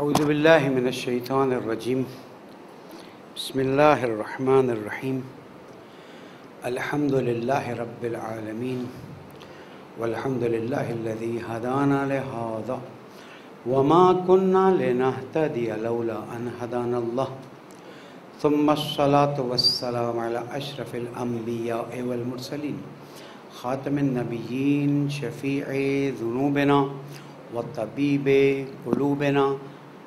अऊज़बिल्लिमिनशैतानरजीम बसमीम अल्हम्दुलिल्लाह रब्बिल आलमीन वल्हम्दुलिल्लाहिल्लज़ी हदाना लिहाज़ा वमा कुन्ना लिनहतदिया अन हदानल्लाह सुम्मा अस्सलातु वस्सलामु अला अशरफिल अंबिया वल मुरसलीन ख़ातमिन नबिय्यीन शफ़ीए ज़ुनूबिना व तबीब क़ुलूबिना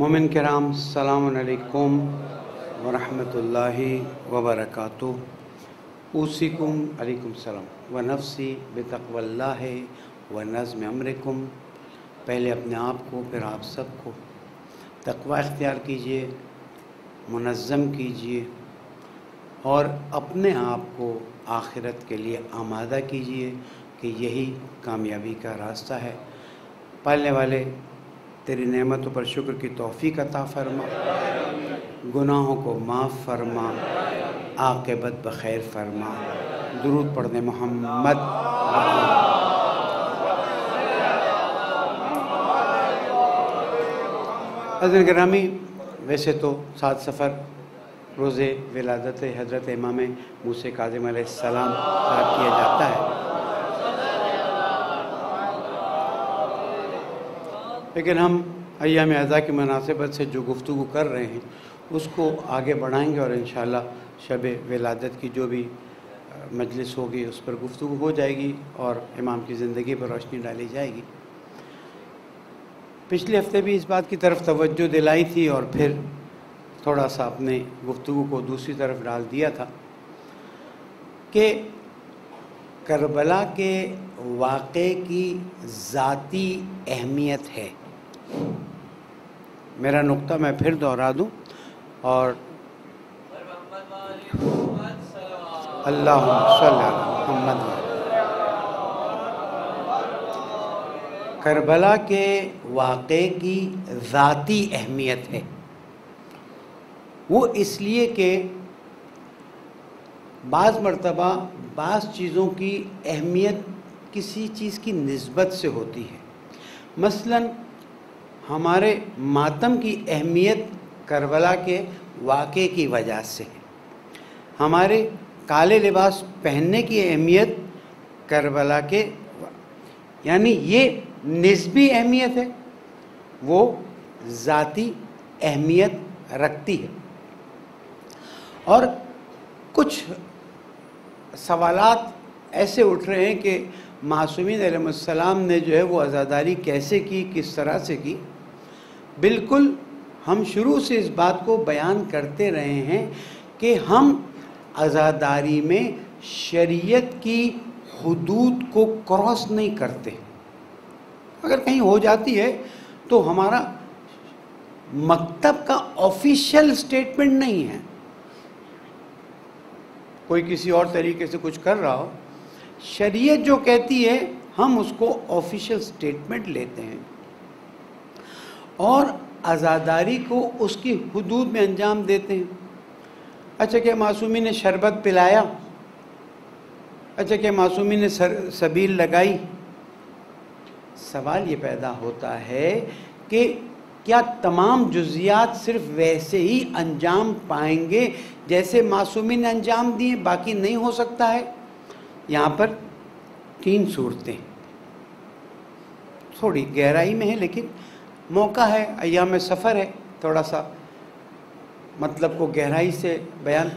मोमिन कराम, सलाम अलैकुम वरहमतुल्लाहि वबरकातुहू। ऊसीकुम अलैकुम सलाम व नफसी बेतकवल्लाह व नज़म अमरकुम। पहले अपने आप को, फिर आप सबको। तकवा इख्तियार कीजिए मुनज़म कीजिए और अपने आप को आखिरत के लिए आमादा कीजिए कि यही कामयाबी का रास्ता है। पालने वाले तेरी नेमतों पर शुक्र की तोफ़ी अता फरमा। गुनाहों को माफ़ फरमा। आकबत बखैर फरमा। दुरूद पढ़ने मोहम्मद। अजन ग्रामी, वैसे तो सात सफ़र, रोज़े, विलादत, हज़रत इमाम मूसे काजिम सलाम किया जाता है। लेकिन हम अयाम अज़ा की मुनासिबत से जो गुफ्तु कर रहे हैं, उसको आगे बढ़ाएँगे और इन शब विलादत की जो भी मजलिस होगी, उस पर गुफ्तु हो जाएगी और इमाम की ज़िंदगी पर रोशनी डाली जाएगी। पिछले हफ़्ते भी इस बात की तरफ़ तवज्जो दिलाई थी और फिर थोड़ा सा अपने गुफ्तु को दूसरी तरफ़ डाल दिया था कि करबला के वाक़े की ज़ाती अहमियत है। मेरा नुक्ता मैं फिर दोहरा दूँ और अल्लाह मोहम्मद। करबला के वाक़े की ज़ाती अहमियत है। वो इसलिए कि बाज़ मरतबा बाज़ चीज़ों की अहमियत किसी चीज़ की नस्बत से होती है। मसलन हमारे मातम की अहमियत करबला के वाक़े की वजह से है। हमारे काले लिबास पहनने की अहमियत करबला के यानी ये नस्बी अहमियत है, वो ज़ाती अहमियत रखती है। और कुछ सवालात ऐसे उठ रहे हैं कि मासूमिन ने जो है वो आज़ादारी कैसे की, किस तरह से की? बिल्कुल हम शुरू से इस बात को बयान करते रहे हैं कि हम आज़ादारी में शरीयत की हदूद को क्रॉस नहीं करते। अगर कहीं हो जाती है तो हमारा मकतब का ऑफिशियल स्टेटमेंट नहीं है। कोई किसी और तरीके से कुछ कर रहा हो, शरीयत जो कहती है, हम उसको ऑफिशियल स्टेटमेंट लेते हैं। और आज़ादारी को उसकी हदूद में अंजाम देते हैं। अच्छा क्या मासूमी ने शरबत पिलाया? अच्छा क्या मासूमी ने सर, सबील लगाई? सवाल ये पैदा होता है कि क्या तमाम जुजियात सिर्फ़ वैसे ही अंजाम पाएँगे जैसे मासूमी ने अंजाम दिए, बाकी नहीं हो सकता है? यहाँ पर तीन सूरतें। थोड़ी गहराई में है, लेकिन मौका है अयाम सफ़र है थोड़ा सा मतलब को गहराई से बयान।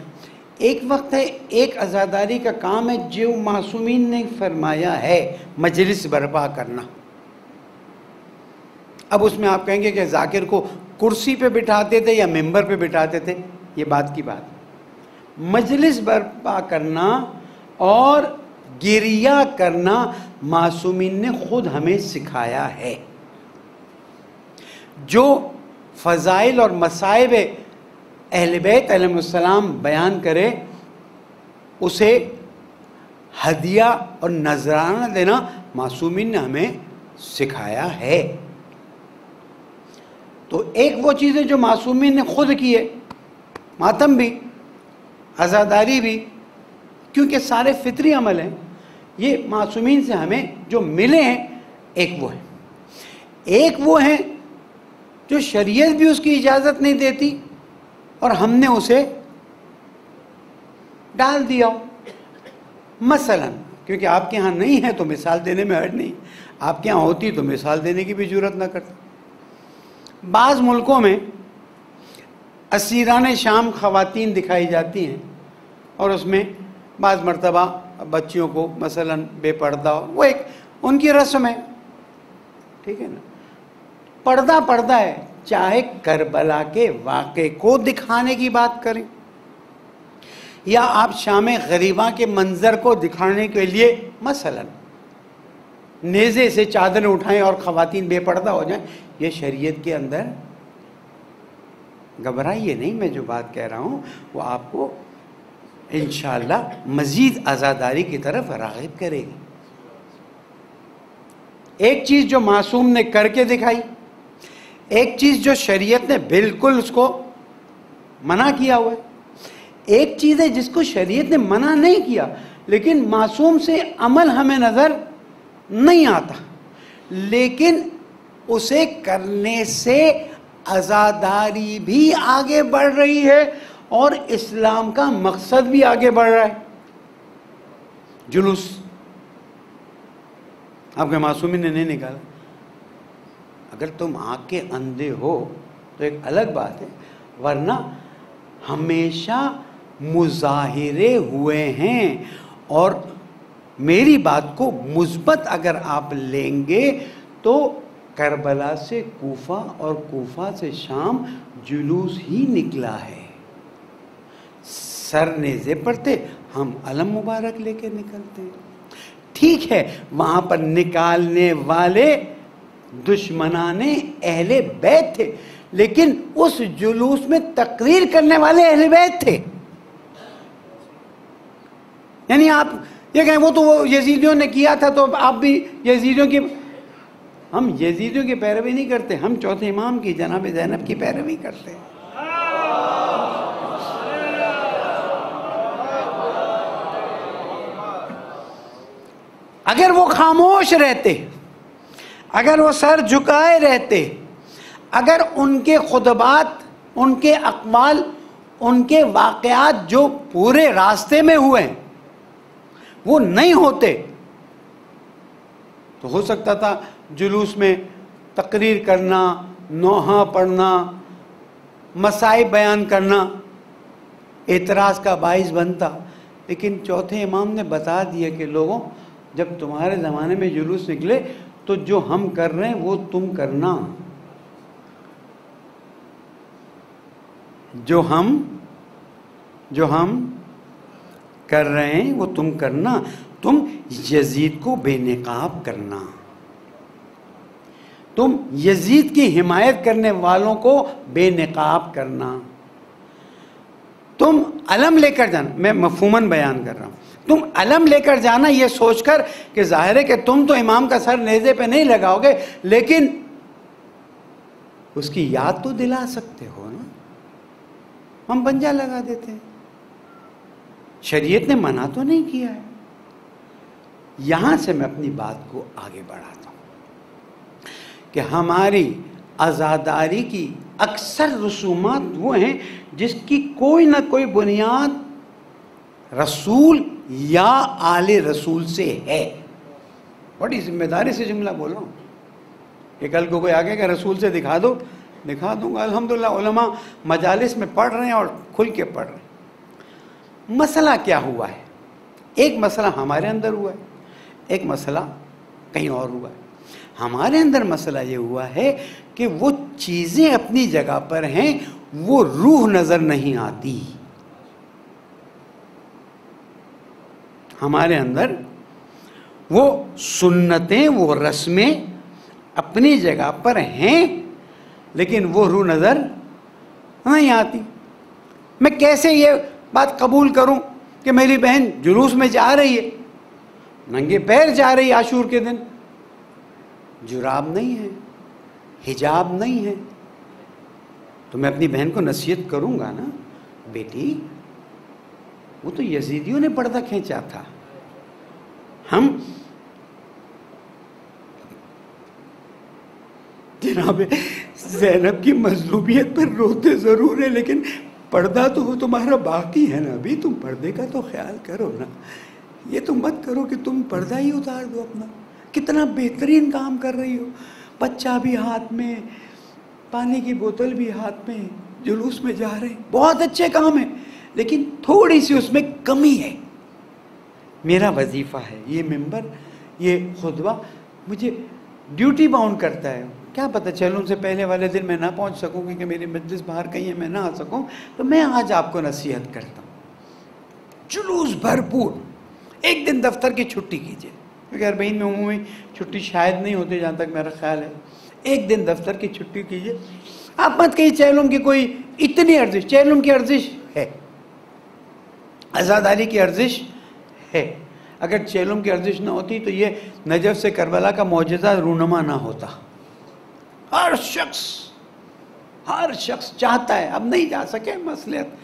एक वक्त है, एक आज़ादारी का काम है, जो मासूमीन ने फरमाया है, मजलिस बर्पा करना। अब उसमें आप कहेंगे कि जाकिर को कुर्सी पे बिठाते थे या मेंबर पे बिठाते थे, ये बात की बात। मजलिस बर्पा करना और गिरिया करना मासूमीन ने खुद हमें सिखाया है। जो फ़जाइल और मसाइब अहल बैतम बयान करे, उसे हदिया और नजराना देना मासूमिन ने हमें सिखाया है। तो एक वो चीज़ें जो मासूमिन ने खुद की है, मातम भी, आज़ादारी भी, क्योंकि सारे फितरी अमल हैं, ये मासूमिन से हमें जो मिले हैं, एक वो है। एक वो है जो शरीयत भी उसकी इजाज़त नहीं देती और हमने उसे डाल दिया। मसलन, क्योंकि आपके यहाँ नहीं है तो मिसाल देने में हर्ज नहीं। आपके यहाँ होती तो मिसाल देने की भी ज़रूरत ना करती। बाज़ मुल्कों में असीरान शाम खवातीन दिखाई जाती हैं और उसमें बाज़ मरतबा बच्चियों को मसलन बेपर्दा, वो एक उनकी रस्म है। ठीक है ना? पर्दा पर्दा है, चाहे करबला के वाक़े को दिखाने की बात करें, या आप शाम गरीबा के मंज़र को दिखाने के लिए मसलन नेज़े से चादरें उठाएँ और ख़वातीन बेपर्दा हो जाएँ, ये शरीयत के अंदर घबराइए नहीं, मैं जो बात कह रहा हूँ, वो आपको इन मज़ीद आज़ादारी की तरफ़ रागब करेगी। एक चीज़ जो मासूम ने करके दिखाई एक चीज़ जो शरीयत ने बिल्कुल उसको मना किया हुआ है। एक चीज़ है जिसको शरीयत ने मना नहीं किया, लेकिन मासूम से अमल हमें नज़र नहीं आता। लेकिन उसे करने से आज़ादारी भी आगे बढ़ रही है और इस्लाम का मकसद भी आगे बढ़ रहा है। जुलूस। आपके मासूमी ने नहीं निकाला। अगर तुम आँख के अंधे हो तो एक अलग बात है, वरना हमेशा मुजाहिरे हुए हैं। और मेरी बात को मुस्बत अगर आप लेंगे तो करबला से कोफा और कोफा से शाम जुलूस ही निकला है। सर नेजे पड़ते, हम अलम मुबारक लेके निकलते। ठीक है, वहाँ पर निकालने वाले दुश्मनाने अहले बैत थे, लेकिन उस जुलूस में तकरीर करने वाले अहले बैत थे। यानी आप ये कहें, वो तो वो यजीदियों ने किया था तो आप भी यजीदियों की, हम यजीदियों की पैरवी नहीं करते, हम चौथे इमाम की, जनाब जैनब की पैरवी करते हैं। अगर वो खामोश रहते अगर वो सर झुकाए रहते, अगर उनके खुतबात, उनके अकमाल, उनके वाक़ात जो पूरे रास्ते में हुए, वो नहीं होते तो हो सकता था जुलूस में तकरीर करना, नोहा पढ़ना मसाई बयान करना, एतराज़ का बाइस बनता। लेकिन चौथे इमाम ने बता दिया कि लोगों, जब तुम्हारे ज़माने में जुलूस निकले तो जो हम कर रहे हैं, वो तुम करना। जो हम जो हम कर रहे हैं, वो तुम करना। तुम यजीद को बेनकाब करना। तुम यजीद की हिमायत करने वालों को बेनकाब करना। तुम अलम लेकर जाना। मैं मफहूमन बयान कर रहा हूँ। तुम अलम लेकर जाना ये सोचकर कि ज़ाहिर है कि तुम तो इमाम का सर नेज़े पे नहीं लगाओगे, लेकिन उसकी याद तो दिला सकते हो ना। हम बंजा लगा देते हैं। शरीयत ने मना तो नहीं किया है। यहाँ से मैं अपनी बात को आगे बढ़ाता हूँ कि हमारी आज़ादारी की अक्सर रसूमात वो हैं जिसकी कोई ना कोई बुनियाद रसूल या आले रसूल से है। बड़ी ज़िम्मेदारी से जुमला बोल कि कल को कोई आगे का रसूल से दिखा दो, दिखा दूँगा, अल्हम्दुलिल्लाह मजालिस में पढ़ रहे हैं और खुल के पढ़ रहे हैं। मसला क्या हुआ है? एक मसला हमारे अंदर हुआ है, एक मसला कहीं और हुआ है। हमारे अंदर मसला ये हुआ है कि वो चीज़ें अपनी जगह पर हैं, वो रूह नज़र नहीं आती। हमारे अंदर, वो सुन्नतें, वो रस्में अपनी जगह पर हैं, लेकिन वो रू नज़र नहीं आती। मैं कैसे ये बात कबूल करूँ कि मेरी बहन जुलूस में जा रही है? नंगे पैर जा रही आशूर के दिन। जुराब नहीं है, हिजाब नहीं है। तो मैं अपनी बहन को नसीहत करूँगा ना, बेटी वो तो यजीदियों ने पर्दा खींचा था। हम जनाब, जैनब की मजलूबियत पर रोते ज़रूर है, लेकिन पर्दा तो वो तुम्हारा बाकी है ना। अभी तुम पर्दे का तो ख्याल करो ना। ये तो मत करो कि तुम पर्दा ही उतार दो अपना। कितना बेहतरीन काम कर रही हो। बच्चा भी हाथ में, पानी की बोतल भी हाथ में, जुलूस में जा रहे बहुत अच्छे काम है। लेकिन थोड़ी सी उसमें कमी है। मेरा वजीफ़ा है। ये मेंबर, ये खुदवा मुझे ड्यूटी बाउंड करता है। क्या पता चलो उनसे पहले वाले दिन मैं ना पहुँच सकूँ, क्योंकि मेरी मजलिस बाहर कहीं है, मैं ना आ सकूँ। तो मैं आज आपको नसीहत करता हूँ। जुलूस भरपूर। एक दिन दफ्तर की छुट्टी कीजिए। क्योंकि अरबईन में उमूमी छुट्टी शायद नहीं होती जहाँ तक मेरा ख्याल है। एक दिन दफ्तर की छुट्टी कीजिए। आप मत कहिए चैलूम की कोई इतनी अर्जिश। चैलूम की अर्जिश है। आज़ादारी की अर्जिश है। अगर चेलुम की अर्जिश ना होती तो ये नजफ से करबला का मौजदा रूनमा ना होता। हर शख्स हर शख्स चाहता है, अब नहीं जा सके मसलियत।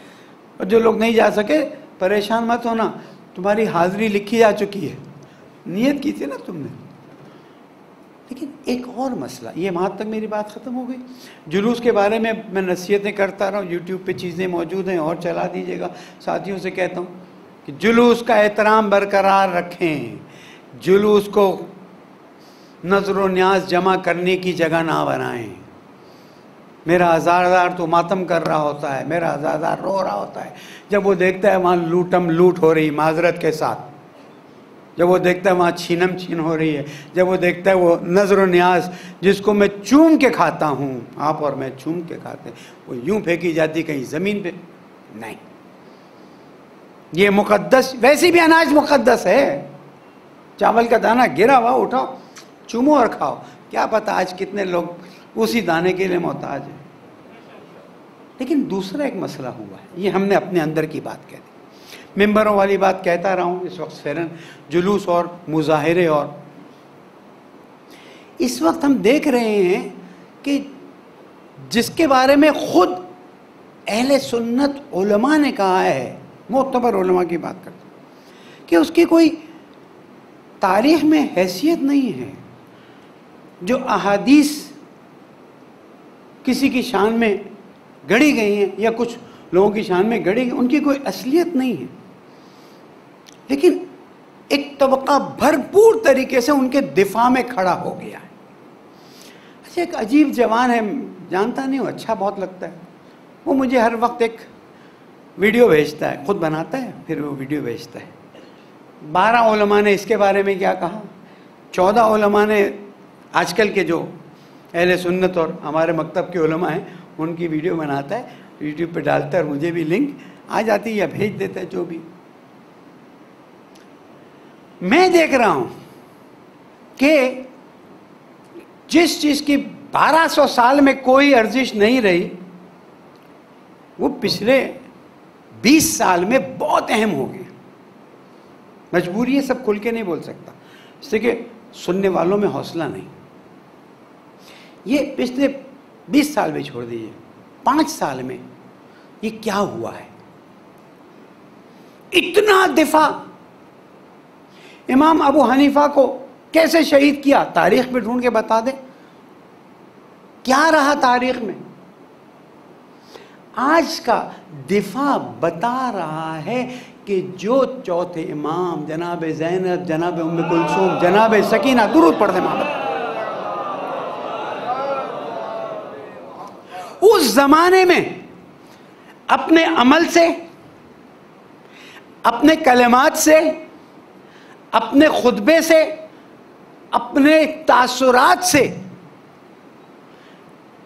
और जो लोग नहीं जा सके, परेशान मत होना। तुम्हारी हाजिरी लिखी जा चुकी है। नियत की थी ना तुमने? लेकिन एक और मसला, ये वहाँ तक मेरी बात ख़त्म हो गई। जुलूस के बारे में मैं नसीहतें करता रहा हूँ यूट्यूब पे चीज़ें मौजूद हैं, और चला दीजिएगा। साथियों से कहता हूँ कि जुलूस का एहतराम बरकरार रखें। जुलूस को नज़र न्याज जमा करने की जगह ना बनाएँ। मेरा हज़ारदार तो मातम कर रहा होता है, मेरा हज़ारदार रो रहा होता है। जब वो देखता है वहाँ लूटम लूट हो रही, माजरत के साथ। जब वो देखता है वहाँ छीनम छीन हो रही है, जब वो देखता है वो नज़र न्याज जिसको मैं चूम के खाता हूँ, आप और मैं चूम के खाते वो यूँ फेंकी जाती कहीं ज़मीन पे? नहीं। ये मुकद्दस, वैसे भी अनाज मुकद्दस है। चावल का दाना गिरा हुआ, उठाओ, चूमो और खाओ। क्या पता आज कितने लोग उसी दाने के लिए मोहताज हैं। लेकिन दूसरा एक मसला हुआ है, ये हमने अपने अंदर की बात कह दी। मेंबरों वाली बात कहता रहा हूँ, इस वक्त फ़िरन, जुलूस और मुजाहरे और। इस वक्त हम देख रहे हैं कि जिसके बारे में खुद अहले सुन्नत उलमा ने कहा है, मोतबर उलमा की बात करते कि उसकी कोई तारीख में हैसियत नहीं है, जो अहादीस किसी की शान में गढ़ी गई हैं या कुछ लोगों की शान में गढ़ी गई उनकी कोई असलियत नहीं है। लेकिन एक तबका भरपूर तरीके से उनके दिफा में खड़ा हो गया है। अच्छा एक अजीब जवान है, जानता नहीं हूँ अच्छा बहुत लगता है। वो मुझे हर वक्त एक वीडियो भेजता है, खुद बनाता है, फिर वो वीडियो भेजता है। बारह ओलमा ने इसके बारे में क्या कहा? चौदह ओलमा ने आजकल के जो अहल सुन्नत और हमारे मकतब के उलमा हैं, उनकी वीडियो बनाता है, यूट्यूब पे डालता है मुझे भी लिंक आ जाती है या भेज देता है, जो भी। मैं देख रहा हूँ कि जिस चीज़ की 1200 साल में कोई अर्जिश नहीं रही, वो पिछले 20 साल में बहुत अहम हो गया। मजबूरी है, सब खुल के नहीं बोल सकता। इससे कि सुनने वालों में हौसला नहीं। ये पिछले 20 साल में छोड़ दीजिए, पाँच साल में ये क्या हुआ है? इतना दिफा इमाम अबू हनीफा को कैसे शहीद किया? तारीख में ढूंढ के बता दे। क्या रहा तारीख में? आज का दिफा बता रहा है कि जो चौथे इमाम, जनाब जैनब, जनाब उम कुलसूम, जनाब सकीना, दुरुद पढ़ दे मोहम्मद उस जमाने में अपने अमल से, अपने कलमात से अपने खुतबे से, अपने तासुरात से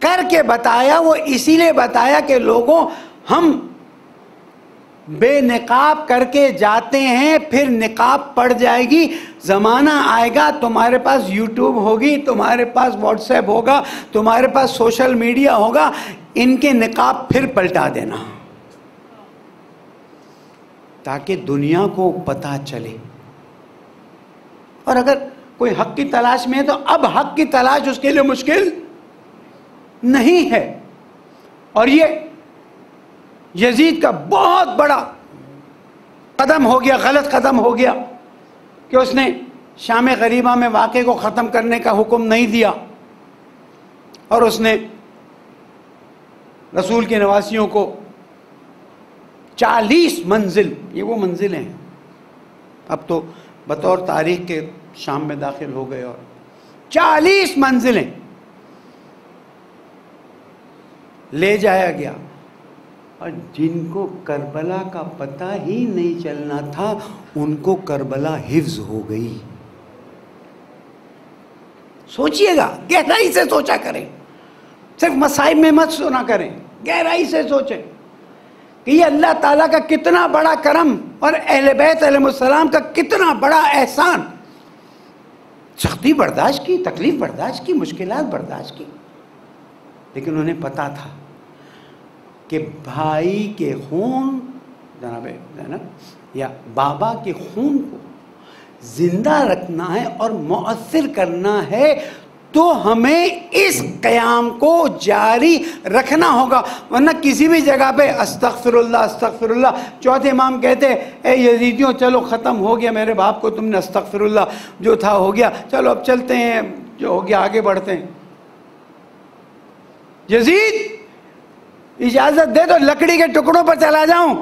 करके बताया, वो इसीलिए बताया कि लोगों, हम बेनकाब करके जाते हैं, फिर निकाब पड़ जाएगी। ज़माना आएगा, तुम्हारे पास यूट्यूब होगी, तुम्हारे पास व्हाट्सएप होगा, तुम्हारे पास सोशल मीडिया होगा, इनके निकाब फिर पलटा देना। ताकि दुनिया को पता चले। और अगर कोई हक की तलाश में है तो अब हक की तलाश उसके लिए मुश्किल नहीं है। और ये यजीद का बहुत बड़ा कदम हो गया, गलत कदम हो गया कि उसने शाम गरीबा में वाक़े को ख़त्म करने का हुक्म नहीं दिया और उसने रसूल के नवासियों को चालीस मंजिल, ये वो मंजिलें हैं। अब तो बतौर तारीख के शाम में दाखिल हो गए और चालीस मंजिलें ले जाया गया। और जिनको करबला का पता ही नहीं चलना था, उनको करबला हिफ्ज हो गई। सोचिएगा, गहराई से सोचा करें। सिर्फ़ मसाइब में मत सुना करें, गहराई से सोचें। कि ये अल्लाह ताला का कितना बड़ा करम और अहल बैत सलाम का कितना बड़ा एहसान। सख्ती बर्दाश्त की, तकलीफ़ बर्दाश्त की मुश्किल बर्दाश्त की। लेकिन उन्हें पता था कि भाई के खून, जनाब जनाब या बाबा के खून को ज़िंदा रखना है और मौसर करना है तो हमें इस क़याम को जारी रखना होगा। वरना किसी भी जगह पे अस्तगफिरुल्लाह अस्तगफिरुल्लाह। चौथे इमाम कहते ए यजीदियों, चलो ख़त्म हो गया मेरे बाप को, तुमने अस्तगफिरुल्लाह जो था हो गया। चलो अब चलते हैं, जो हो गया आगे बढ़ते हैं। यजीद, इजाज़त दे तो लकड़ी के टुकड़ों पर चला जाऊँ।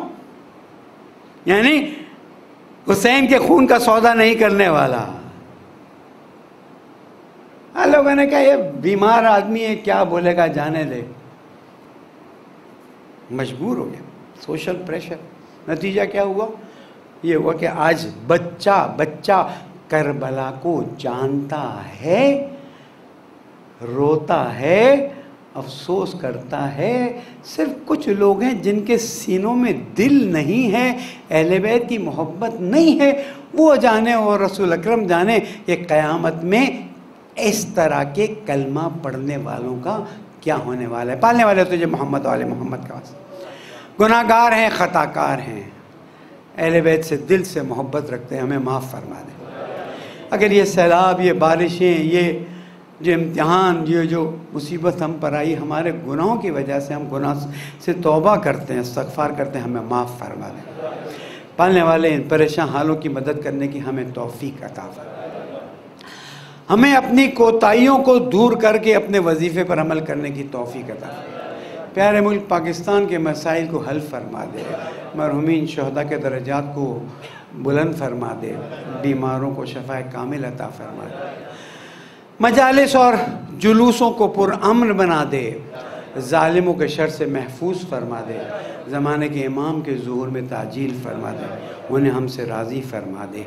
यानी हुसैन के खून का सौदा नहीं करने वाला। हाँ लोगों ने कहा, ये बीमार आदमी है, क्या बोलेगा, जाने दे। मजबूर हो गया सोशल प्रेशर नतीजा क्या हुआ? ये हुआ कि आज बच्चा बच्चा करबला को जानता है, रोता है, अफसोस करता है। सिर्फ़ कुछ लोग हैं जिनके सीनों में दिल नहीं है अहल की मोहब्बत नहीं है। वो जाने और रसूल अकरम जाने कि क़यामत में इस तरह के कलमा पढ़ने वालों का क्या होने वाला है? पालने वाले तो जो मोहम्मद वाले मोहम्मद का गुनागार हैं, ख़ताकार हैं। अहल बैत से दिल से मोहब्बत रखते हैं, हमें माफ़ फरमा दें। अगर ये सैलाब, ये बारिशें, ये जो इम्तहान, ये जो मुसीबत हम पर आई, हमारे गुनाहों की वजह से हम गुनाह से तोबा करते हैं, इस्तगफार करते हैं, हमें माफ़ फरमा दें। पालने वाले इन परेशान हालों की मदद करने की हमें तोफ़ी का फरमा हमें अपनी कोताहियों को दूर करके अपने वजीफ़े पर अमल करने की तोफ़ी अता प्यारे मुल्क, पाकिस्तान के मसाइल को हल फरमा दे। मरहुमिन शहदा के दर्जात को बुलंद फरमा दे। बीमारों को शफा कामिल अता फरमा दे। मजालस और जुलूसों को पुरअमन बना दे। ालिमों के शर से महफूज फरमा दे। ज़माने के इमाम के जहूर में ताजील फरमा दे। उन्हें हमसे राज़ी फरमा दे।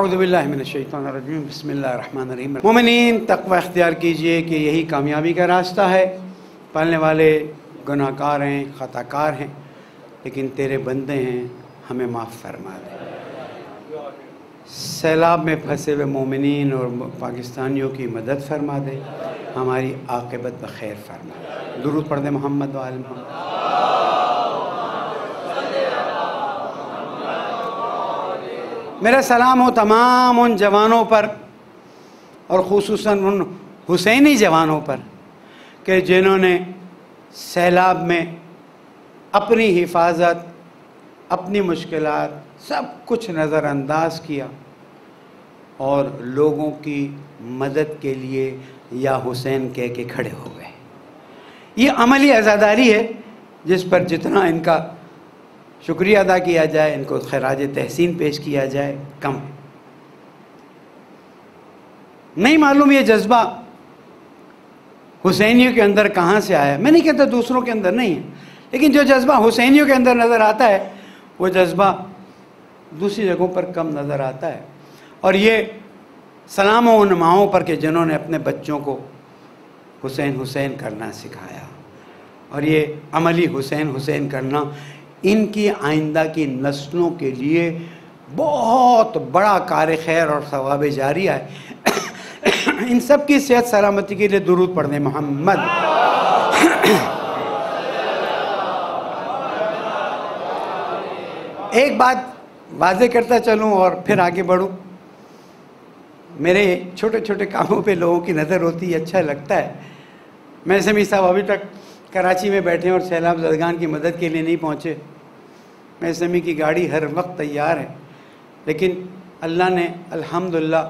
अउज़बिल्लिमिनशैतरजीम बसमीम ममिन तकवा अख्तियार कीजिए कि यही कामयाबी का रास्ता है पालने वाले गुनाकार हैं ख़ताकार हैं लेकिन तेरे बंदे हैं हमें माफ़ फरमा दे सैलाब में फंसे हुए मोमिन और पाकिस्तानियों की मदद फरमा दे हमारी आकबत बखैर फरमा दुरुद पढ़ दे मोहम्मद वाल मोहम्मद मेरा सलाम हो तमाम उन जवानों पर और खसूस उन हुसैनी जवानों पर कि जिन्होंने सैलाब में अपनी हिफाजत, अपनी मुश्किल सब कुछ नज़रअंदाज किया और लोगों की मदद के लिए या हुसैन कह के खड़े हो गए। ये अमली आज़ादारी है जिस पर जितना इनका शुक्रिया अदा किया जाए, इनको खराज तहसीन पेश किया जाए, कम। नहीं मालूम ये जज्बा हुसैनियों के अंदर कहाँ से आया। मैं नहीं कहता दूसरों के अंदर नहीं है, लेकिन जो जज्बा हुसैनियों के अंदर नज़र आता है, वो जज्बा दूसरी जगहों पर कम नज़र आता है। और ये सलाम उन माओं पर के जिन्होंने अपने बच्चों को हुसैन हुसैन करना सिखाया, और ये अमली हुसैन हुसैन करना इनकी आइंदा की नस्लों के लिए बहुत बड़ा कार खैर और सवाब जारी है। इन सब की सेहत सलामती के लिए दुरूद पढ़ने, मोहम्मद। एक बात वाजे करता चलूँ और फिर आगे बढ़ूं। मेरे छोटे छोटे कामों पे लोगों की नज़र होती है अच्छा लगता है। मैं समी साहब अभी तक कराची में बैठे और सैलाब जदगान की मदद के लिए नहीं पहुँचे। मैं समी की गाड़ी हर वक्त तैयार है। लेकिन अल्लाह ने, अल्हम्दुलिल्लाह,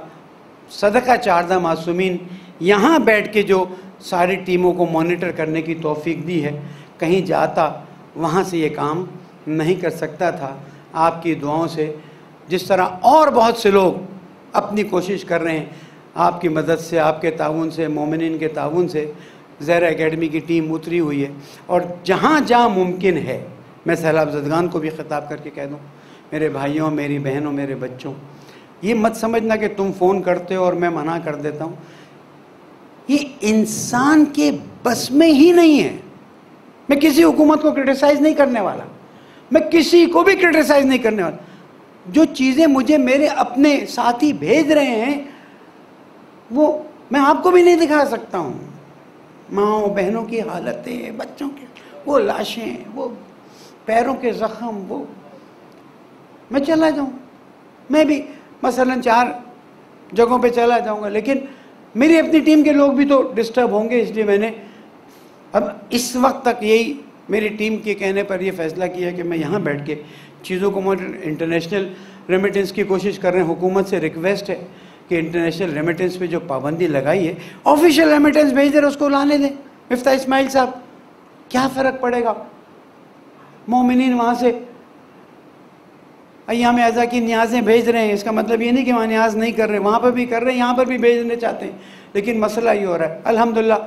सदका चारदा मासूमीन, यहाँ बैठ के जो सारी टीमों को मॉनिटर करने की तोफ़ी दी है, कहीं जाता, वहाँ से ये काम नहीं कर सकता था। आपकी दुआओं से जिस तरह और बहुत से लोग अपनी कोशिश कर रहे हैं, आपकी मदद से, आपके ताउन से मोमिन के ताउन से ज़ैर एकेडमी की टीम उतरी हुई है। और जहाँ जहाँ मुमकिन है, मैं सैलाब जदगान को भी ख़िताब करके कह दूँ, मेरे भाइयों, मेरी बहनों, मेरे बच्चों, ये मत समझना कि तुम फ़ोन करते हो और मैं मना कर देता हूँ। ये इंसान के बस में ही नहीं है। मैं किसी हुकूमत को क्रिटिसाइज़ नहीं करने वाला। मैं किसी को भी क्रिटिसाइज़ नहीं करने वाला। जो चीज़ें मुझे मेरे अपने साथी भेज रहे हैं, वो मैं आपको भी नहीं दिखा सकता हूँ। माओ बहनों की हालतें, बच्चों के, वो लाशें, वो पैरों के ज़ख्म, वो। मैं चला जाऊँ। मैं भी मसलन चार जगहों पे चला जाऊँगा, लेकिन मेरी अपनी टीम के लोग भी तो डिस्टर्ब होंगे, इसलिए मैंने अब इस वक्त तक यही मेरी टीम के कहने पर यह फैसला किया कि मैं यहाँ बैठ के चीज़ों को इंटरनेशनल रेमिटेंस की कोशिश कर रहे हैं। हुकूमत से रिक्वेस्ट है कि इंटरनेशनल रेमिटेंस पे जो पाबंदी लगाई है ऑफिशियल रेमिटेंस भेज दे रहे उसको लाने दें। मिफ्ता इस्माइल साहब क्या फ़र्क पड़ेगा? मोमिन वहाँ से अयाम अज़ा की न्याजें भेज रहे हैं इसका मतलब ये नहीं कि वहाँ न्याज नहीं कर रहे वहाँ पर भी कर रहे हैं यहाँ पर भी भेजने चाहते हैं। लेकिन मसला ये हो रहा है। अल्हम्दुलिल्लाह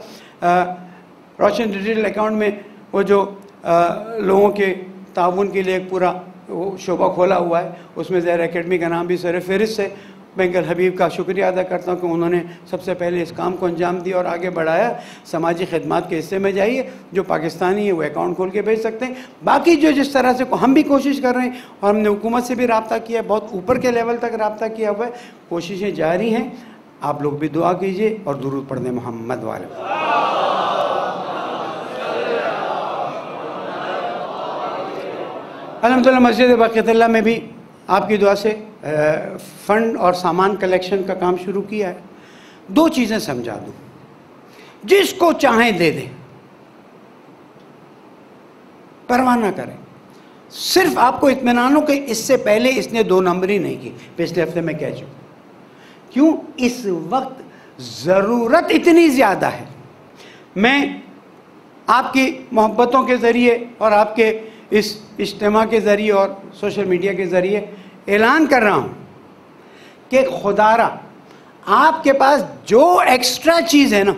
रोशन डिजिटल अकाउंट में वो जो आ, लोगों के ताउन के लिए एक पूरा वो शोबा खोला हुआ है उसमें जहर अकेडमी का नाम भी सर फहरिस्त है। बैंकल हबीब का शुक्रिया अदा करता हूँ कि उन्होंने सबसे पहले इस काम को अंजाम दिया और आगे बढ़ाया। समाजी खदमात के हिस्से में जाइए, जो पाकिस्तानी है, वो अकाउंट खोल के भेज सकते हैं। बाकी जो जिस तरह से हम भी कोशिश कर रहे हैं, और हमने हुकूमत से भी रबता किया बहुत ऊपर के लेवल तक रबता किया हुआ है, कोशिशें जारी हैं। आप लोग भी दुआ कीजिए और दुरूद पढ़ने मोहम्मद वाले। अलहमदिल्ला मस्जिद बक़तल्ला में भी आपकी दुआ से फ़ंड और सामान कलेक्शन का काम शुरू किया है। दो चीज़ें समझा दूँ। जिसको चाहें दे दें। परवाह ना करें। सिर्फ़ आपको इतमान हो कि इससे पहले इसने दो नंबर ही नहीं की। पिछले हफ़्ते में कह चुका क्यों? इस वक्त ज़रूरत इतनी ज़्यादा है। मैं आपकी मोहब्बतों के ज़रिए और आपके इस इज्तम के ज़रिए और सोशल मीडिया के ज़रिए ऐलान कर रहा हूँ कि खुदारा, आपके पास जो एक्स्ट्रा चीज़ है ना,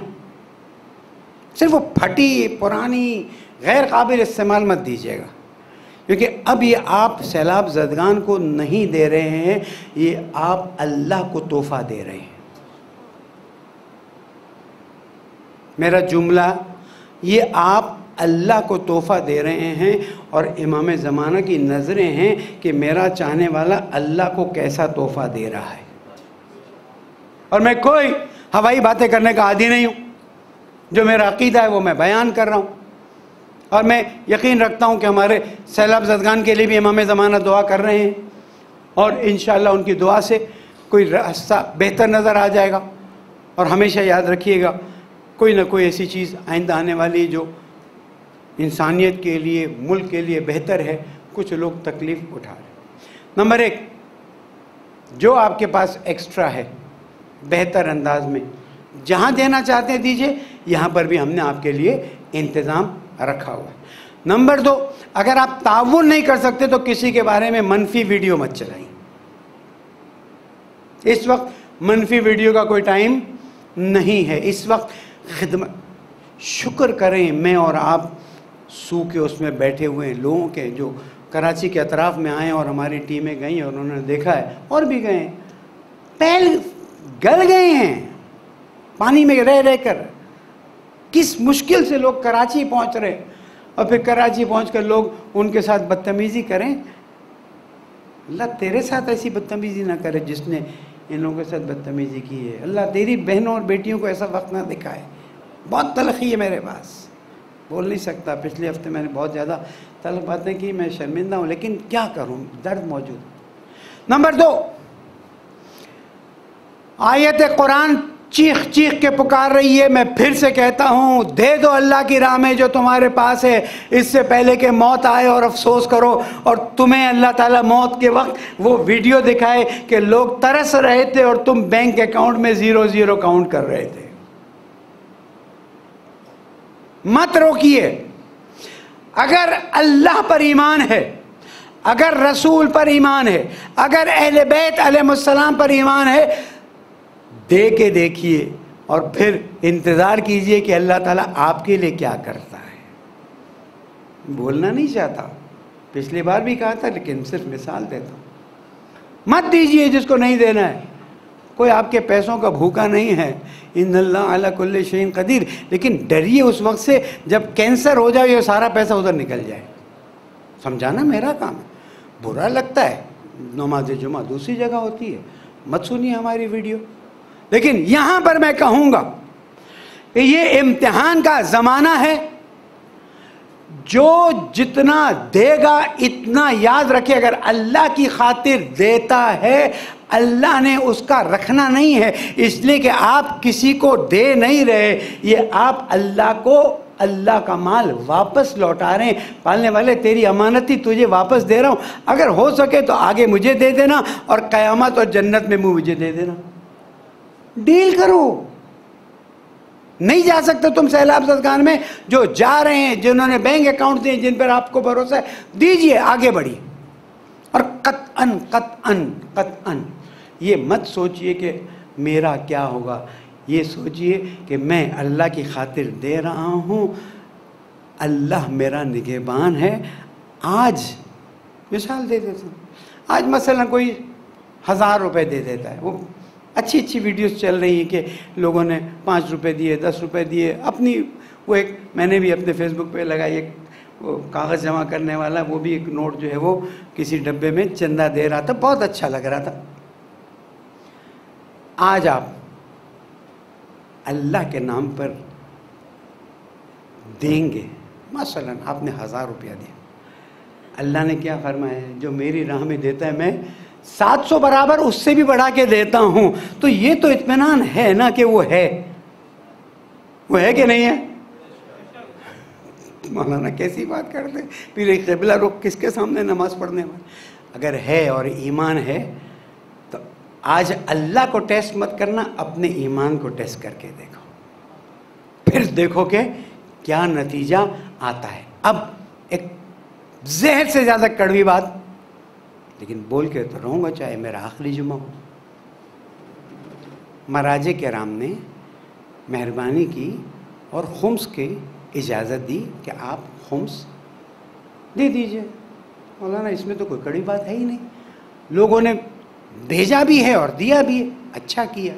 सिर्फ़ वो फटी, पुरानी गैर काबिल इस्तेमाल मत दीजिएगा। क्योंकि अब ये आप सैलाब जदगान को नहीं दे रहे हैं, ये आप अल्लाह को तोहफ़ा दे रहे हैं। मेरा जुमला, ये आप अल्लाह को तोहफ़ा दे रहे हैं और इमाम ज़माना की नज़रें हैं कि मेरा चाहने वाला अल्लाह को कैसा तोहफ़ा दे रहा है। और मैं कोई हवाई बातें करने का आदि नहीं हूँ। जो मेरा अकीदा है वो मैं बयान कर रहा हूँ। और मैं यकीन रखता हूँ कि हमारे सैलाब जदगान के लिए भी इमाम ज़माना दुआ कर रहे हैं और इन उनकी दुआ से कोई रास्ता बेहतर नज़र आ जाएगा। और हमेशा याद रखिएगा, कोई ना कोई ऐसी चीज़ आइंदा आने वाली जो इंसानियत के लिए, मुल्क के लिए बेहतर है, कुछ लोग तकलीफ़ उठा रहे नंबर एक, जो आपके पास एक्स्ट्रा है, बेहतर अंदाज में, जहाँ देना चाहते हैं दीजिए, यहाँ पर भी हमने आपके लिए इंतज़ाम रखा हुआ है। नंबर दो, अगर आप ताउन नहीं कर सकते तो किसी के बारे में मनफी वीडियो मत चलाइए। इस वक्त मनफी वीडियो का कोई टाइम नहीं है। इस वक्त खिदमत, शुक्र करें मैं और आप सू के उसमें बैठे हुए लोगों के जो कराची के अतराफ़ में आए और हमारी टीमें गई और उन्होंने देखा है, और भी गए पैल गल गए हैं, पानी में रह रह कर किस मुश्किल से लोग कराची पहुँच रहे और फिर कराची पहुँच कर लोग उनके साथ बदतमीज़ी करें। अल्लाह तेरे साथ ऐसी बदतमीज़ी ना करे जिसने इन लोगों के साथ बदतमीज़ी की है। अल्लाह तेरी बहनों और बेटियों को ऐसा वक्त ना दिखाए। बहुत तलखी है मेरे पास। बोल नहीं सकता। पिछले हफ़्ते मैंने बहुत ज़्यादा तलख बातें की, मैं शर्मिंदा हूँ, लेकिन क्या करूँ? दर्द मौजूद। नंबर दो, आयत कुरान चीख चीख के पुकार रही है। मैं फिर से कहता हूँ, दे दो अल्लाह की राह में जो तुम्हारे पास है। इससे पहले कि मौत आए और अफसोस करो और तुम्हें अल्लाह ताला मौत के वक्त वो वीडियो दिखाए कि लोग तरस रहे थे और तुम बैंक अकाउंट में ज़ीरो ज़ीरो काउंट कर रहे थे। मत रोकिए। अगर अल्लाह पर ईमान है, अगर रसूल पर ईमान है, अगर अहल बैत अलैहिस्सलाम पर ईमान है दे के देखिए और फिर इंतज़ार कीजिए कि अल्लाह ताला आपके लिए क्या करता है। बोलना नहीं चाहता। पिछली बार भी कहा था, लेकिन सिर्फ़ मिसाल देता हूँ। मत दीजिए जिसको नहीं देना है। कोई आपके पैसों का भूखा नहीं है। इन अल्लाह कुल्ल शहीन कदीर। लेकिन डरिए उस वक्त से, जब कैंसर हो जाए, ये सारा पैसा उधर निकल जाए। समझाना मेरा काम है। बुरा लगता है। नमाज़ जुमा दूसरी जगह होती है। मत सुनिए हमारी वीडियो। लेकिन यहाँ पर मैं कहूँगा कि ये इम्तिहान का ज़माना है। जो जितना देगा, इतना याद रखे। अगर अल्लाह की खातिर देता है अल्लाह ने उसका रखना नहीं है, इसलिए कि आप किसी को दे नहीं रहे। ये आप अल्लाह को, अल्लाह का माल वापस लौटा रहे हैं। पालने वाले, तेरी अमानती तुझे वापस दे रहा हूँ। अगर हो सके तो आगे मुझे दे देना और क़यामत और जन्नत में मुँह मुझे दे देना। डील करो। नहीं जा सकते तुम सैलाब सदगान में जो जा रहे हैं, जिन्होंने बैंक अकाउंट दिए, जिन पर आपको भरोसा है, दीजिए, आगे बढ़िए। कत अन कत अन कत अन ये मत सोचिए कि मेरा क्या होगा। ये सोचिए कि मैं अल्लाह की खातिर दे रहा हूँ। अल्लाह मेरा निगेबान है। आज मिसाल दे देता हूँ। आज मसला कोई हज़ार रुपए दे देता है। वो अच्छी अच्छी वीडियोस चल रही हैं कि लोगों ने पाँच रुपए दिए, दस रुपए दिए। अपनी वो एक, मैंने भी अपने फेसबुक पे लगाई एक कागज़ जमा करने वाला, वो भी एक नोट जो है वो किसी डब्बे में चंदा दे रहा था। बहुत अच्छा लग रहा था। आज आप अल्लाह के नाम पर देंगे। मसलन आपने हज़ार रुपया दिया। अल्लाह ने क्या फरमाया है? जो मेरी राह में देता है, मैं सात सौ बराबर उससे भी बढ़ा के देता हूँ। तो ये तो इतमान है ना कि वो है? वो है कि नहीं है? मौलाना, कैसी बात करते फिर एक कबिला रुख किसके सामने नमाज़ पढ़ने वाले? अगर है और ईमान है तो आज अल्लाह को टेस्ट मत करना, अपने ईमान को टेस्ट करके देखो। फिर देखो कि क्या नतीजा आता है। अब एक जहर से ज़्यादा कड़वी बात, लेकिन बोल के तो रहूँगा, चाहे मेरा आखिरी जुमा हो। महाराजे के राम ने मेहरबानी की और खुम्स की इजाज़त दी कि आप खुम्स दे दीजिए। मौलाना, इसमें तो कोई कड़ी बात है ही नहीं। लोगों ने भेजा भी है और दिया भी है। अच्छा किया।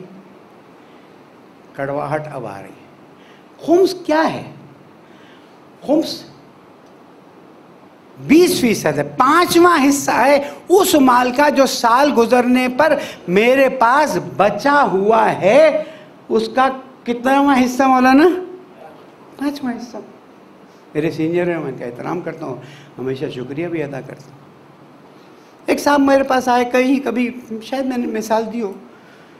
कड़वाहट अब आ रही है। खुम्स क्या है? खुम्स बीस फ़ीसद है। पांचवा हिस्सा है। उस माल का जो साल गुजरने पर मेरे पास बचा हुआ है, उसका कितनावा हिस्सा मौलाना? पांचवा हिस्सा मेरे सीनियर हैं, मैं उनका एहतराम करता हूँ, हमेशा शुक्रिया भी अदा करता हूँ। एक साहब मेरे पास आए, कहीं कभी, शायद मैंने मिसाल दी हो।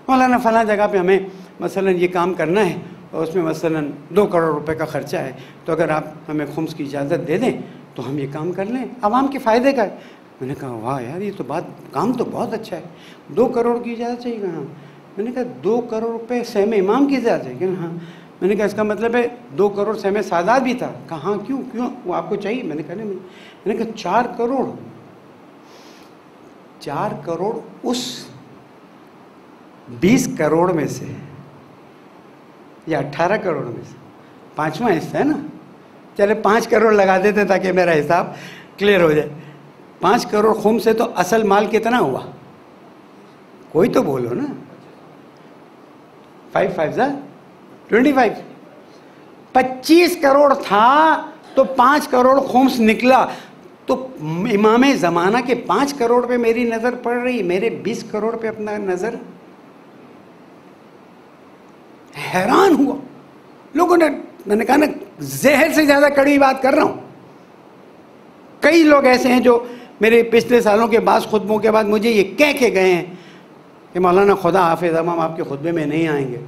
मौलाना फला जगह पे हमें मसलन ये काम करना है और उसमें मसलन दो करोड़ रुपए का खर्चा है। तो अगर आप हमें खुम्स की इजाज़त दे दें तो हम ये काम कर लें। आवाम के फ़ायदे का है। मैंने कहा, वाह यार, ये तो बात, काम तो बहुत अच्छा है। दो करोड़ की इजाज़त चाहिए हाँ मैंने कहा, दो करोड़ रुपये सहम इमाम की इजाज़त चाहिए हाँ। मैंने कहा, इसका मतलब है दो करोड़ से हमें सादात भी था। कहा, क्यों क्यों? वो आपको चाहिए? मैंने कहा, नहीं मैंने कहा, चार करोड़। चार करोड़ उस बीस करोड़ में से या अट्ठारह करोड़ में से। पांचवा हिस्सा है ना? चले पाँच करोड़ लगा देते ताकि मेरा हिसाब क्लियर हो जाए। पाँच करोड़ खूम से तो असल माल कितना हुआ? कोई तो बोलो ना। फाइव फाइव ज़ा ट्वेंटी फाइव। पच्चीस करोड़ था तो पाँच करोड़ खूम्स निकला। तो इमाम ज़माना के पाँच करोड़ पे मेरी नज़र पड़ रही, मेरे बीस करोड़ पे अपना नज़र। हैरान हुआ। लोगों ने, मैंने कहा ना, जहर से ज़्यादा कड़वी बात कर रहा हूँ। कई लोग ऐसे हैं जो मेरे पिछले सालों के बाद खुतबों के बाद मुझे ये कह के गए हैं कि मौलाना खुदा हाफिज अमाम आपके खुतबे में नहीं आएँगे।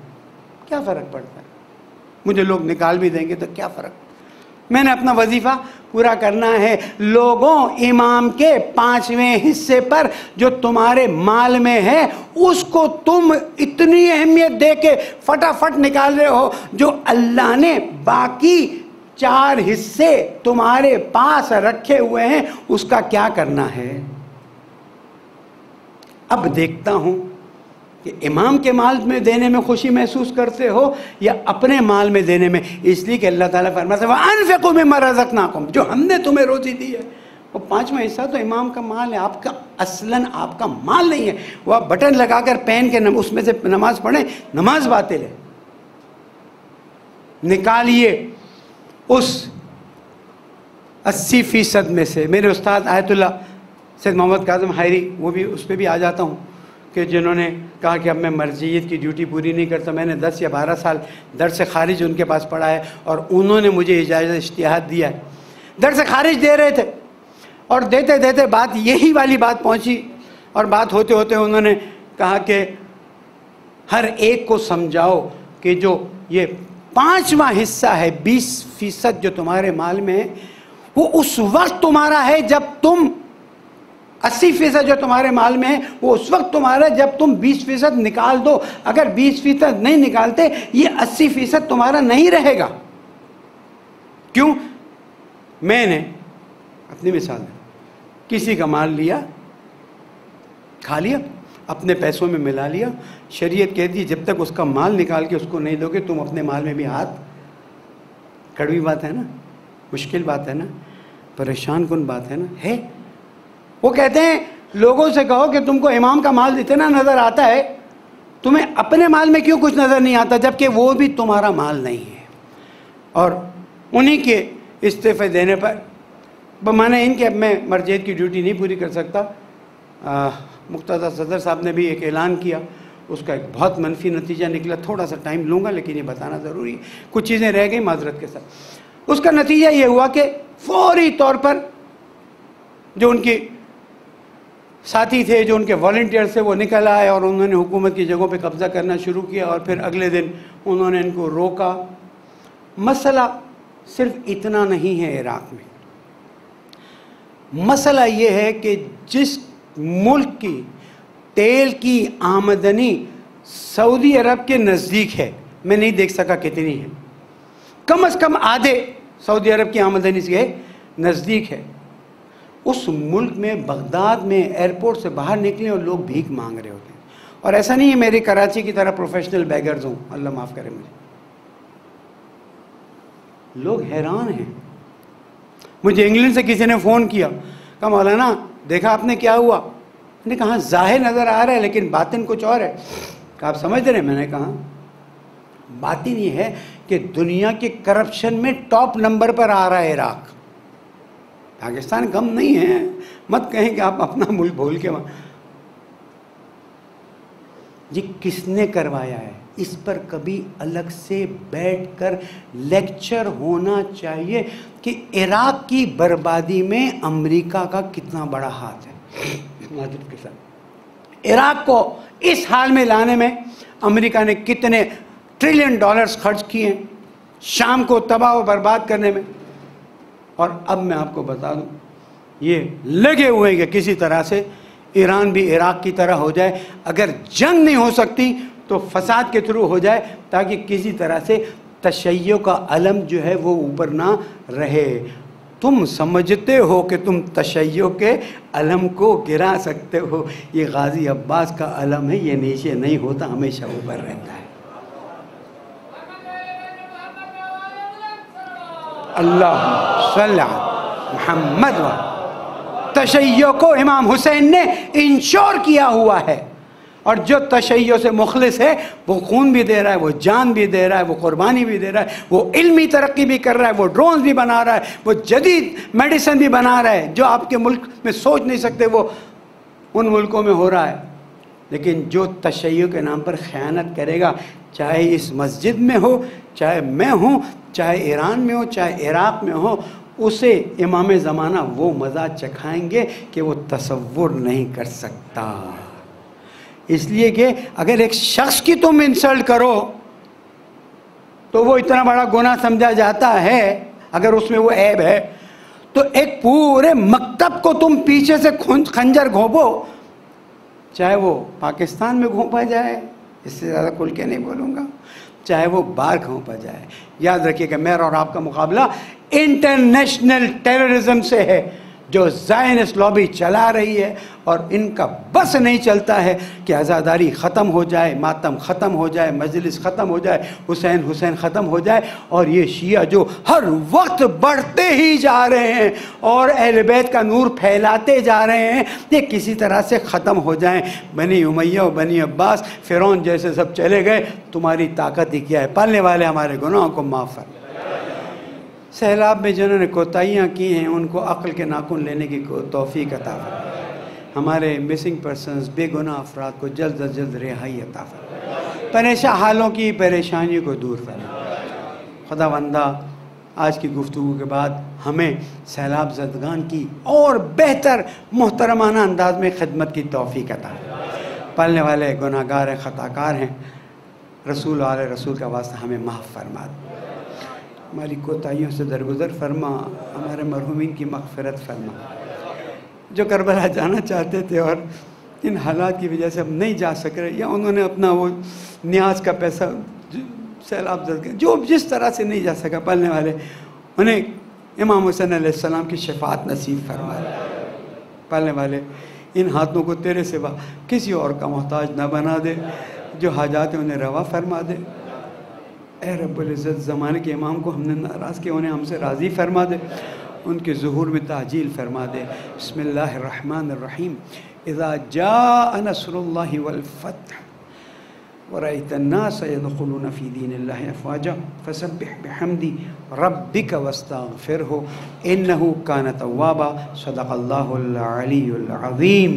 क्या फ़र्क पड़ता है? मुझे लोग निकाल भी देंगे तो क्या फ़र्क? मैंने अपना वजीफ़ा पूरा करना है। लोगों, इमाम के पाँचवें हिस्से पर जो तुम्हारे माल में है, उसको तुम इतनी अहमियत दे के फटाफट निकाल रहे हो जो अल्लाह ने बाकी चार हिस्से तुम्हारे पास रखे हुए हैं, उसका क्या करना है? अब देखता हूँ कि इमाम के माल में देने में खुशी महसूस करते हो या अपने माल में देने में? इसलिए कि अल्लाह ताला फरमाते वह अनफिको में मरजक नाकुम जो हमने तुम्हें रोजी दी है। वो पांचवा हिस्सा तो इमाम का माल है, आपका असलन, आपका माल नहीं है। वह आप बटन लगाकर पहन के उसमें से नमाज़ पढ़े, नमाज़ बातिल है निकालिए उस अस्सी फ़ीसद में से। मेरे उस्ताद Ayatollah Sayyid Mohammad Kazem Haeri, वो भी, उस पर भी आ जाता हूँ। कि जिन्होंने कहा कि अब मैं मस्जिद की ड्यूटी पूरी नहीं करता, मैंने दस या बारह साल दर से खारिज उनके पास पढ़ा है और उन्होंने मुझे इजाज़त, इश्तिहाद दिया है। दर से खारिज दे रहे थे। और देते देते बात यही वाली बात पहुँची और बात होते होते उन्होंने कहा कि हर एक को समझाओ कि जो ये पाँचवा हिस्सा है, बीस फ़ीसद जो तुम्हारे माल में है, वो उस वक्त तुम्हारा है जब तुम अस्सी फ़ीसद जो तुम्हारे माल में है, वो उस वक्त तुम्हारा जब तुम बीस फ़ीसद निकाल दो। अगर बीस फ़ीसद नहीं निकालते, ये अस्सी फ़ीसद तुम्हारा नहीं रहेगा। क्यों? मैंने, अपनी मिसाल किसी का माल लिया, खा लिया, अपने पैसों में मिला लिया, शरीयत कहती जब तक उसका माल निकाल के उसको नहीं दोगे, तुम अपने माल में भी हाथ। कड़वी बात है ना? मुश्किल बात है ना? परेशान कन बात है ना? है। वो कहते हैं, लोगों से कहो कि तुमको इमाम का माल इतना नज़र आता है, तुम्हें अपने माल में क्यों कुछ नज़र नहीं आता, जबकि वो भी तुम्हारा माल नहीं है? और उन्हीं के इस्तीफ़े देने पर माने इनके, मैं मर्जेद की ड्यूटी नहीं पूरी कर सकता। मुख्ता सदर साहब ने भी एक ऐलान किया। उसका एक बहुत मनफी नतीजा निकला। थोड़ा सा टाइम लूँगा, लेकिन ये बताना ज़रूरी है। कुछ चीज़ें रह गई माजरत के साथ। उसका नतीजा ये हुआ कि फौरी तौर पर जो उनकी साथी थे जो उनके वॉल्टियर से वो निकल आए और उन्होंने हुकूमत की जगहों पे कब्ज़ा करना शुरू किया और फिर अगले दिन उन्होंने इनको रोका। मसला सिर्फ़ इतना नहीं है इराक़ में। मसला ये है कि जिस मुल्क की तेल की आमदनी सऊदी अरब के नज़दीक है, मैं नहीं देख सका कितनी है। कम अज़ कम आधे सऊदी अरब की आमदनी से नज़दीक है। उस मुल्क में, बगदाद में एयरपोर्ट से बाहर निकले और लोग भीख मांग रहे होते हैं। और ऐसा नहीं है मेरी कराची की तरह प्रोफेशनल बैगर्स हूँ। अल्लाह माफ़ करे मुझे। लोग हैरान हैं। मुझे इंग्लैंड से किसी ने फ़ोन किया। कहा, मौलाना, देखा आपने क्या हुआ? मैंने कहा, ज़ाहिर नज़र आ रहा है, लेकिन बातिन कुछ और है। आप समझ रहे मैंने कहा बातिन ये है कि दुनिया के करप्शन में टॉप नंबर पर आ रहा है इराक़ पाकिस्तान कम नहीं है। मत कहें कि आप अपना मुल्क भूल के वहाँ ये किसने करवाया है? इस पर कभी अलग से बैठकर लेक्चर होना चाहिए कि इराक की बर्बादी में अमेरिका का कितना बड़ा हाथ है। के साथ। इराक को इस हाल में लाने में अमेरिका ने कितने ट्रिलियन डॉलर्स खर्च किए शाम को तबाह व बर्बाद करने में। और अब मैं आपको बता दूँ, ये लगे हुए हैं कि किसी तरह से ईरान भी इराक की तरह हो जाए। अगर जंग नहीं हो सकती तो फसाद के थ्रू हो जाए, ताकि किसी तरह से तशैयों का अलम जो है वो ऊपर ना रहे। तुम समझते हो कि तुम तशैयों के अलम को गिरा सकते हो। ये गाजी अब्बास का अलम है, ये नीचे नहीं होता, हमेशा ऊपर रहता है। अल्लाह मोहम्मद तशैय को इमाम हुसैन ने इंश्योर किया हुआ है। और जो तशैय से मुखलिस है, वो खून भी दे रहा है, वो जान भी दे रहा है, वो कुर्बानी भी दे रहा है, वो इल्मी तरक्की भी कर रहा है, वो ड्रोन भी बना रहा है, वो जदीद मेडिसिन भी बना रहा है, जो आपके मुल्क में सोच नहीं सकते, वो उन मुल्कों में हो रहा है। लेकिन जो तशैय के नाम पर ख़यानत करेगा, चाहे इस मस्जिद में हो, चाहे मैं हूँ, चाहे ईरान में हो, चाहे इराक़ में हो, उसे इमाम ज़माना वो मज़ा चखाएँगे कि वो तसव्वुर नहीं कर सकता। इसलिए कि अगर एक शख्स की तुम इंसल्ट करो तो वो इतना बड़ा गुना समझा जाता है, अगर उसमें वो ऐब है तो एक पूरे मकतब को तुम पीछे से खंजर घोपो। चाहे वो पाकिस्तान में घोंपा जाए, इससे ज़्यादा खुल के नहीं बोलूँगा। चाहे वो बाहर घोंपा जाए। याद रखिएगा, मेरा और आपका मुकाबला इंटरनेशनल टेररिज्म से है। जो जायनिस लॉबी चला रही है और इनका बस नहीं चलता है कि आज़ादारी ख़त्म हो जाए, मातम ख़त्म हो जाए, मजलिस ख़त्म हो जाए, हुसैन हुसैन ख़त्म हो जाए और ये शिया जो हर वक्त बढ़ते ही जा रहे हैं और अहलबैत का नूर फैलाते जा रहे हैं, ये किसी तरह से ख़त्म हो जाएँ। बनी उमैया, बनी अब्बास, फ़िरौन जैसे सब चले गए, तुम्हारी ताकत ही क्या है? पालने वाले हमारे गुनाहों को माफ़ कर। सैलाब में जिन्होंने कोताहियाँ की हैं, उनको अक्ल के नाखून लेने की तोफ़ी अता हमारे मिसिंग पर्सनस बेगुना अफराद को जल्द अज जल्द रिहाई अता परेशान हालों की परेशानियों को दूर कर खुदा वंदा आज की गुफ्तु के बाद हमें सैलाब जदगान की और बेहतर, मोहतरमाना अंदाज में खदमत की तोफ़ी अता पलने वाले गुनागार ख़ताकार हैं। रसूल आल रसूल का वास्ता हमें माफ़ फरमा हमारी कोताहियों से दरगुजर फरमा, हमारे मरहूमिन की मगफरत फरमा। जो करबला जाना चाहते थे और इन हालात की वजह से अब नहीं जा सक रहे, या उन्होंने अपना वो न्याज का पैसा सैलाब दर जो जिस तरह से नहीं जा सका, पलने वाले, उन्हें इमाम हुसैन सलाम की शफात नसीब फरमा। पलने वाले, इन हाथों को तेरे सिवा किसी और का मोहताज ना बना दे, जो हाजात उन्हें रवा फरमा दे। ए रब्ज़त ज़माने के इमाम को हमने नाराज़ किया उन्हें हमसे राज़ी फरमा दे। उनके जहूर में ताजील फरमा दे। बसमीम इज़ा जा नसरफ़त वरतन्नासदखलून फ़ी दीन अफ़वाजा। फ़सब्बिह बिहमदी रब्बिक वस्तगफिरहु। इन्नहु कान तव्वाबा। सदक़ल्लाहुल अलीयुल अज़ीम।